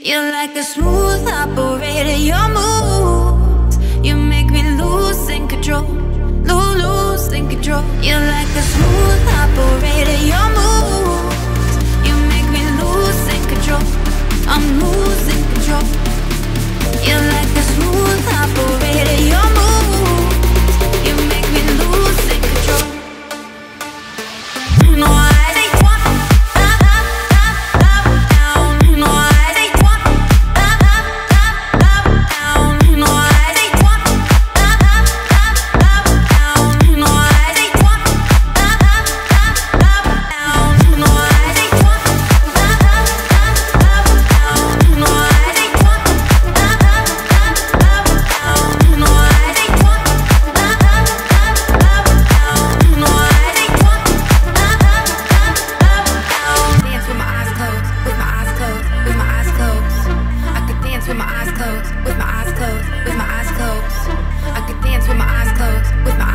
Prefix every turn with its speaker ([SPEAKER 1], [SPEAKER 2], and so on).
[SPEAKER 1] You're like a smooth operator, your moves You make me lose in control Lose, lose in control. You're like a smooth operator, your moves with my eyes closed, with my eyes closed. I could dance with my eyes closed, with my